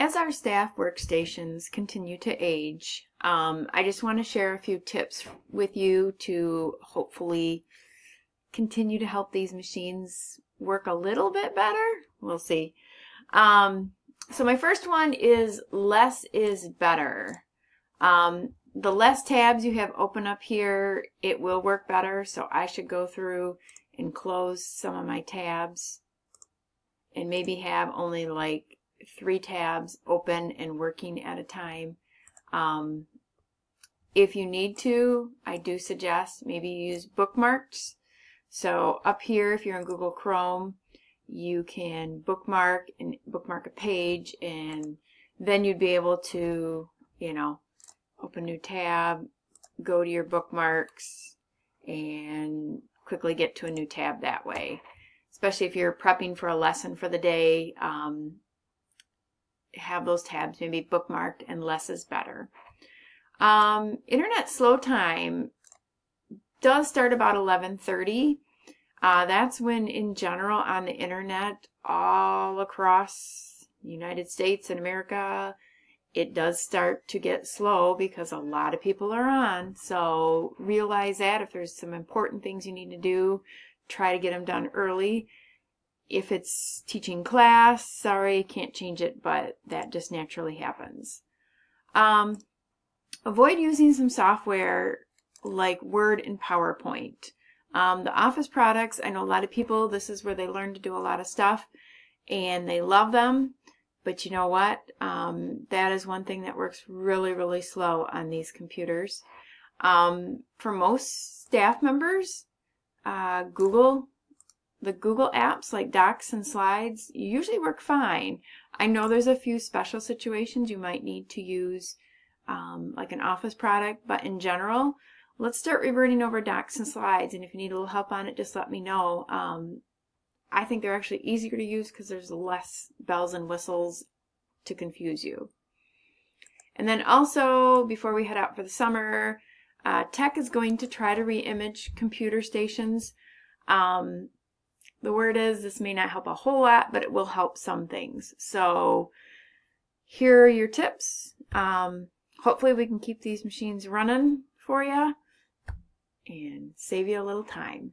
As our staff workstations continue to age, um, I just want to share a few tips with you to hopefully continue to help these machines work a little bit better. We'll see. Um, so my first one is less is better. Um, the less tabs you have open up here, it will work better. So I should go through and close some of my tabs and maybe have only like three tabs open and working at a time. Um, if you need to, I do suggest maybe use bookmarks. So up here, if you're in Google Chrome, you can bookmark and bookmark a page and then you'd be able to, you know, open new tab, go to your bookmarks and quickly get to a new tab that way. Especially if you're prepping for a lesson for the day, um, have those tabs maybe bookmarked and less is better. Um, internet slow time does start about 1130. Uh, that's when in general on the internet all across United States and America it does start to get slow because a lot of people are on. So realize that if there's some important things you need to do, try to get them done early. If it's teaching class, sorry, can't change it, but that just naturally happens. Um, avoid using some software like Word and PowerPoint. Um, the Office products, I know a lot of people, this is where they learn to do a lot of stuff and they love them. But you know what? Um, that is one thing that works really, really slow on these computers. Um, for most staff members, uh, Google, the Google apps like Docs and Slides usually work fine. I know there's a few special situations you might need to use um, like an Office product, but in general, let's start reverting over Docs and Slides. And if you need a little help on it, just let me know. Um, I think they're actually easier to use because there's less bells and whistles to confuse you. And then also, before we head out for the summer, uh, Tech is going to try to re-image computer stations. Um, the word is this may not help a whole lot, but it will help some things. So here are your tips. Um, hopefully we can keep these machines running for you and save you a little time.